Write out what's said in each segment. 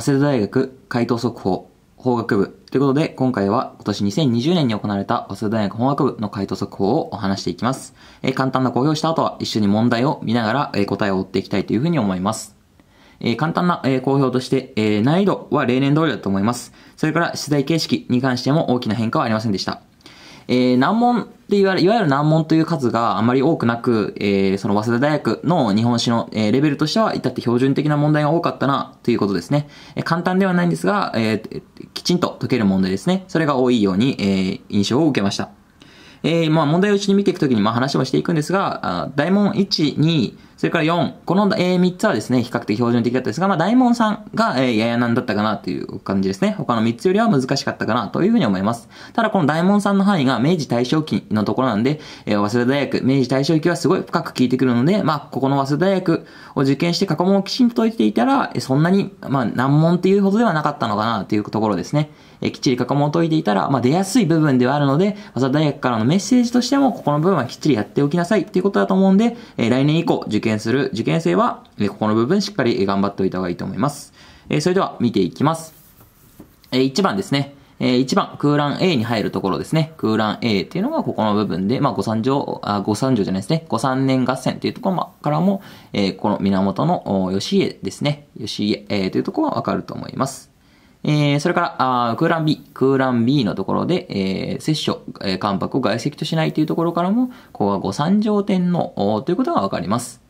早稲田大学回答速報法学部ということで、今回は今年2020年に行われた早稲田大学法学部の回答速報をお話していきます。えー簡単な公表した後は一緒に問題を見ながら、えー答えを追っていきたいというふうに思います。えー簡単な、え公表として、え難易度は例年通りだと思います。それから出題形式に関しても大きな変化はありませんでした。え難問で、いわゆる難問という数があまり多くなく、えーその早稲田大学の日本史の、えーレベルとしては至って標準的な問題が多かったなということですね。えー簡単ではないんですが、えーきちんと解ける問題ですね。それが多いように、えー印象を受けました。えーまあ問題をうちに見ていくときにまあ話をしていくんですが、あ大問1、2、それから4、この、えー3つはですね、比較的標準的だったですが、まあ大問3が、えーややなんだったかなという感じですね。他の3つよりは難しかったかなというふうに思います。ただこの大問3の範囲が明治大正期のところなんで、えー早稲田大学、明治大正期はすごい深く聞いてくるので、まあここの早稲田大学を受験して過去問をきちんと解いていたら、そんなに、まあ難問っていうほどではなかったのかなというところですね。えきっちり過去問を解いていたら、まあ出やすい部分ではあるので、早稲田大学からのメッセージとしても、ここの部分はきっちりやっておきなさいっていうことだと思うんで、え来年以降受験験する受験生は、えここの部分しっかり頑張っておいた方がいいと思います。えーそれでは見ていきます。えー1番ですね。えー1番、空欄 A に入るところですね。空欄 A っていうのがここの部分で、まあ、五三条、あ、五三条じゃないですね。五三年合戦っていうところからも、えーこの源のお義家ですね。義家、えーというところがわかると思います。えーそれから、あ空欄 B、空欄 B のところで、えー、摂書、えー関白を外籍としないというところからも、ここが五三条天皇おということがわかります。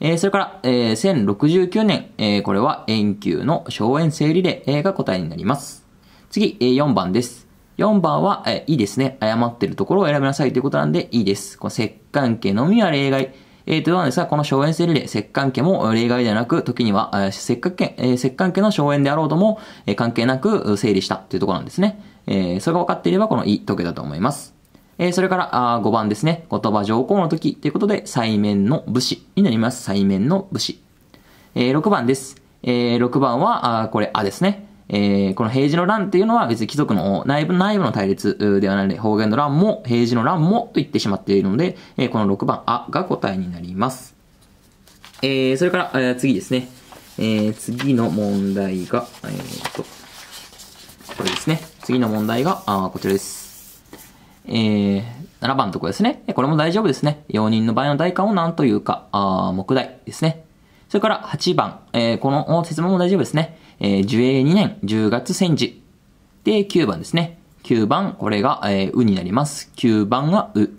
えーそれから、えー1069年、えーこれは遠久の荘園整理例えーが答えになります。次、えー4番です。4番は、えーいいですね。誤ってるところを選びなさいということなんで、いいです。この石棺家のみは例外。えー、というのなんですが、この荘園整理例、石棺家も例外ではなく、時には、えー石棺家、えー石棺家の荘園であろうとも、関係なく整理したというところなんですね。えーそれが分かっていれば、このいい解けたと思います。えーそれから、あ5番ですね。言葉上皇の時ということで、西面の武士になります。西面の武士。えー6番です。えー6番は、あこれ、あですね。えーこの平治の乱っていうのは別に貴族の内部内部の対立ではないので、方言の乱も平治の乱もと言ってしまっているので、えーこの6番、あが答えになります。えーそれから、えー次ですね。えー次の問題が、えーと、これですね。次の問題が、あこちらです。えー、7番のとこですね。これも大丈夫ですね。容認の場合の代価を何というか、あー木題ですね。それから8番、えーこの説明も大丈夫ですね。えー樹永2年10月戦時。で、9番ですね。9番、これが、えーうになります。9番がう。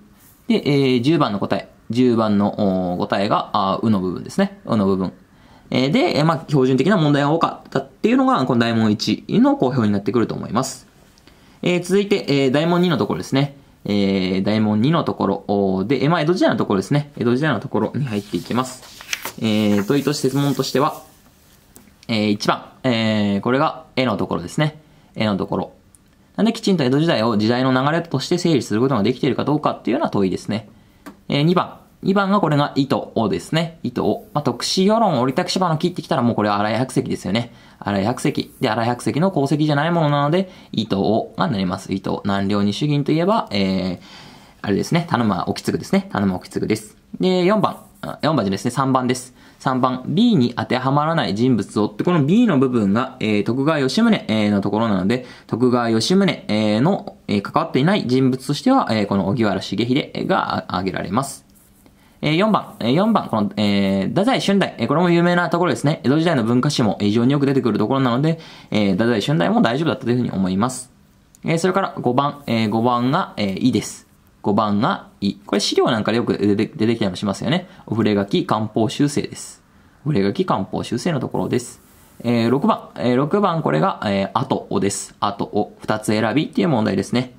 で、えー10番の答え。10番の答えが、あうの部分ですね。うの部分。えーで、えーまあ、標準的な問題が多かったっていうのが、この大問1の公表になってくると思います。えー続いて、えー大問2のところですね。えー大問2のところおで、えーまあ、江戸時代のところですね。江戸時代のところに入っていきます。えー問いとして質問としては、えー1番、えーこれが絵のところですね。絵のところ。なんできちんと江戸時代を時代の流れとして整理することができているかどうかっていうような問いですね。えー2番。2番がこれが糸をですね。糸を。まあ、特殊世論、折りたく芝の木ってきたらもうこれは荒井白石ですよね。荒井白石。で、荒井白石の功績じゃないものなので、糸をがなります。糸。南梁二主銀といえば、えー、あれですね。田沼沖継ですね。田沼沖継です。で、4番。あ4番じゃですね。3番です。3番、B に当てはまらない人物をって、この B の部分が、えー、徳川吉宗、えーのところなので、徳川吉宗、えーの、えー関わっていない人物としては、えーこの荻原重秀が挙げられます。えー4番、えー4番、この、えー、太宰春代、えーこれも有名なところですね。江戸時代の文化史も非常によく出てくるところなので、えー、太宰春代も大丈夫だったというふうに思います。えーそれから5番、えー5番が、えー、いです。5番がい。これ資料なんかでよく出て出てきたりもしますよね。お触れ書き漢方修正です。お触れ書き漢方修正のところです。えー6番、えー6番これが、えー、あとおです。あとお。2つ選びっていう問題ですね。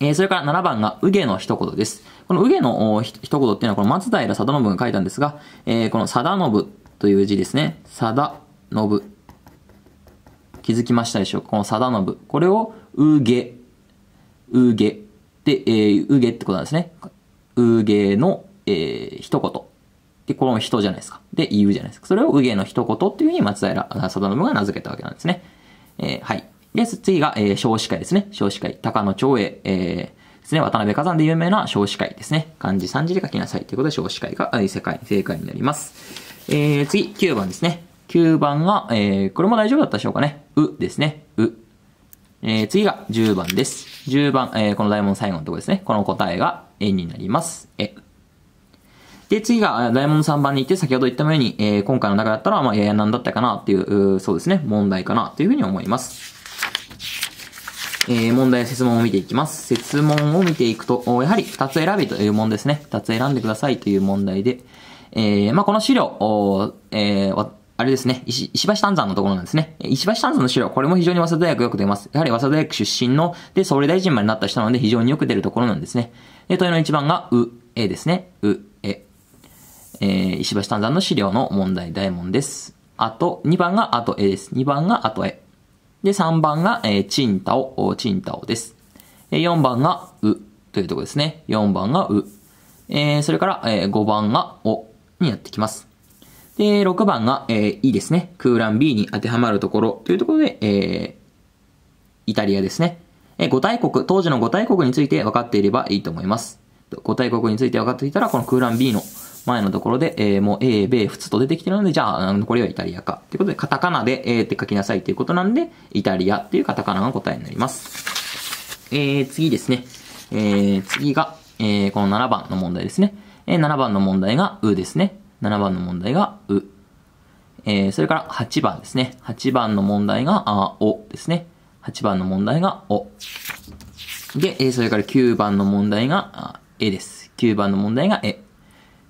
えーそれから7番が、うげの一言です。このうげの一言っていうのは、この松平定信が書いたんですが、えーこの定信という字ですね。定信。気づきましたでしょう？かこの定信。これを、うげ、うげ。で、えーうげってことなんですね。うげの、えー一言。で、この人じゃないですか。で、言うじゃないですか。それをうげの一言っていうふうに松平定信が名付けたわけなんですね。えーはい。で、次が、えー、少子会ですね。少子会。高野長英、えーですね。渡辺崋山で有名な少子会ですね。漢字三字で書きなさいということで少子会が、世界、正解になります。えー、次、9番ですね。9番が、えー、これも大丈夫だったでしょうかね。うですね。う。えー、次が10番です。10番、えー、この大問最後のところですね。この答えがえになります。え。で、次が、大問3番に行って、先ほど言ったように、えー、今回の中だったら、まあ、ややなんだったかなっていう、うそうですね、問題かなというふうに思います。えー、問題、説問を見ていきます。説問を見ていくと、やはり2つ選べという問ですね。2つ選んでくださいという問題で、えー、まあ、この資料、えー、あれですね、石石橋丹山のところなんですね。石橋丹山の資料、これも非常に早稲田大学よく出ます。やはり早稲田大学出身の、で、総理大臣までなった人なので非常によく出るところなんですね。で、問いの1番が、う、えですね。う、え。えー、石橋丹山の資料の問題大問です。あと、2番が、あと、えです。2番が、あと、え。で、3番が、えー、チンタオ、チンタオですえ。4番が、う、というとこですね。4番が、う。えー、それから、えー、5番が、お、にやってきます。で、6番が、えー、いいですね。空欄 B に当てはまるところというところで、えー、イタリアですね。えー、五大国、当時の五大国について分かっていればいいと思います。五大国について分かっていたら、この空欄 B の前のところで、えー、もう A、B、普通と出てきてるので、じゃあ、残りはイタリアか。ということで、カタカナで A って書きなさいということなんで、イタリアっていうカタカナが答えになります。えー、次ですね。えー、次が、えー、この7番の問題ですね。えー、7番の問題が、うですね。7番の問題が、う。えー、それから8番ですね。8番の問題が、あ、おですね。8番の問題が、お。で、えー、それから9番の問題が、あ、えです。9番の問題が、え。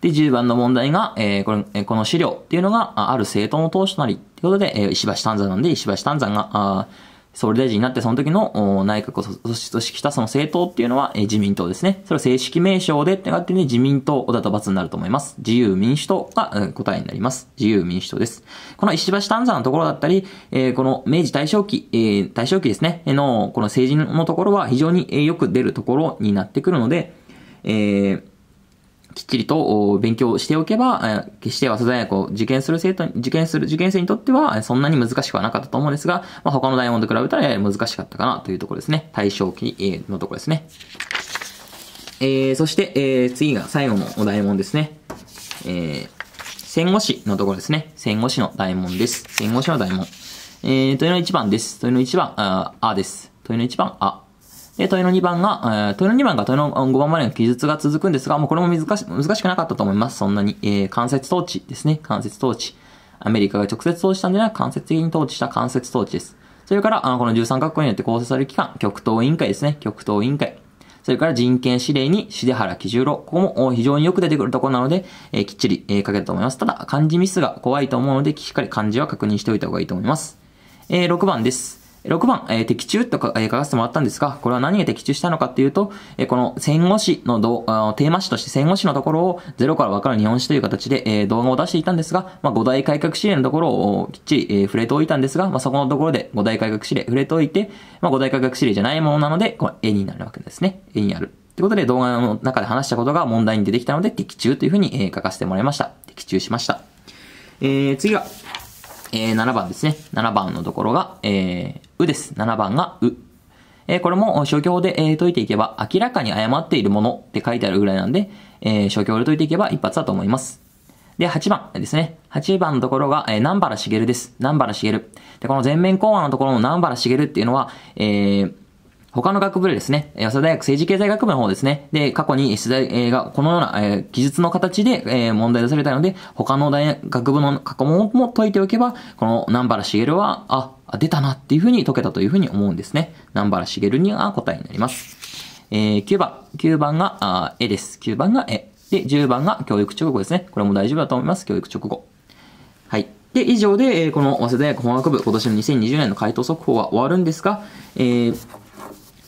で、10番の問題が、えー、これ、え、この資料っていうのが、ある政党の党首となり、ってことで、えー、石橋丹山なんで、石橋丹山が、あ総理大臣になってその時の内閣を組織したその政党っていうのは、え自民党ですね。それは正式名称でってなってね、自民党だと罰になると思います。自由民主党が、うん答えになります。自由民主党です。この石橋丹山のところだったり、えー、この明治大正期、えー、大正期ですね、の、この政治のところは非常によく出るところになってくるので、えー、きっちりと勉強しておけば、決して早稲田大学を受験する生徒に、受験する受験生にとっては、そんなに難しくはなかったと思うんですが、まあ、他の大問と比べたらやや難しかったかなというところですね。対象期のところですね。えー、そして、えー、次が最後のお題問ですね。えー、戦後史のところですね。戦後史の大問です。戦後史の大問。えー、問いの1番です。問いの1番、あ、あです。問いの1番、あ。で、問いの2番が、え、問いの2番が問いの5番までの記述が続くんですが、もうこれも難し難しくなかったと思います。そんなに。えー、間接統治ですね。間接統治。アメリカが直接統治したんじゃなく間接的に統治した間接統治です。それから、あのこの13カ国によって構成される機関、極東委員会ですね。極東委員会。それから人権指令に、重原喜十郎。ここも非常によく出てくるところなので、えー、きっちり、えー、書けると思います。ただ、漢字ミスが怖いと思うので、しっかり漢字は確認しておいた方がいいと思います。えー、6番です。6番、えー、的中とか、えー、書かせてもらったんですが、これは何が的中したのかっていうと、えー、この戦後史のどあテーマ史として戦後史のところをゼロからわかる日本史という形で、えー、動画を出していたんですが、まあ、五大改革指令のところをきっちり、えー、触れておいたんですが、まあ、そこのところで五大改革指令触れておいて、まあ、五大改革指令じゃないものなので、この絵になるわけですね。絵になる。ということで動画の中で話したことが問題に出てきたので、的中というふうに、えー、書かせてもらいました。的中しました。えー、次は、えー、7番ですね。7番のところが、えー、うです。7番がう。えー、これも消去法で、えー、解いていけば、明らかに誤っているものって書いてあるぐらいなんで、えー、消去法で解いていけば一発だと思います。で、8番ですね。8番のところが、えー、南原茂です。南原茂。で、この全面講話のところの南原茂っていうのは、えー、他の学部でですね、早稲田大学政治経済学部の方ですね。で、過去に出題がこのような、えー、記述の形で、えー、問題出されたので、他の大学部の過去問も解いておけば、この南原茂は、あ、あ出たなっていうふうに解けたというふうに思うんですね。南原茂には答えになります。えー、9番。9番が、あ、絵です。9番が絵。で、10番が教育直後ですね。これも大丈夫だと思います。教育直後。はい。で、以上で、えー、この早稲田大学法学部、今年の2020年の回答速報は終わるんですが、えー、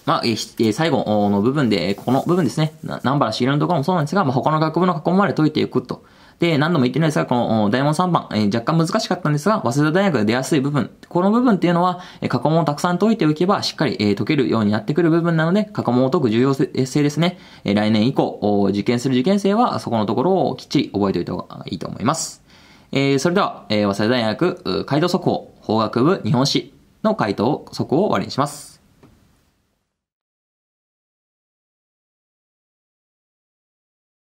まあ、えー、最後の部分で、この部分ですね、南原茂のところもそうなんですが、まあ、他の学部の過去まで解いていくと。で、何度も言ってるんですが、この大問3番、えー、若干難しかったんですが、早稲田大学で出やすい部分、この部分っていうのは、え過去問をたくさん解いておけば、しっかり、え、解けるようになってくる部分なので、過去問を解く重要性ですね。え、来年以降、受験する受験生は、そこのところをきっちり覚えておいた方がいいと思います。えー、それでは、えー、早稲田大学、回答速報、法学部日本史の回答速報を終わりにします。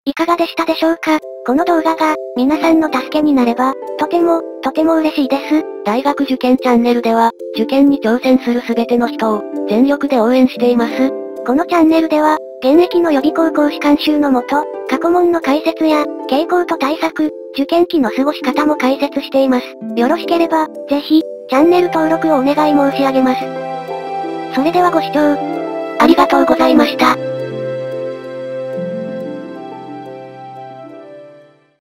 いかがでしたでしょうか？この動画が、皆さんの助けになれば、とても、とても嬉しいです。大学受験チャンネルでは、受験に挑戦するすべての人を、全力で応援しています。このチャンネルでは、現役の予備高校士監修のもと、過去問の解説や、傾向と対策、受験期の過ごし方も解説しています。よろしければ、ぜひ、チャンネル登録をお願い申し上げます。それではご視聴、ありがとうございました。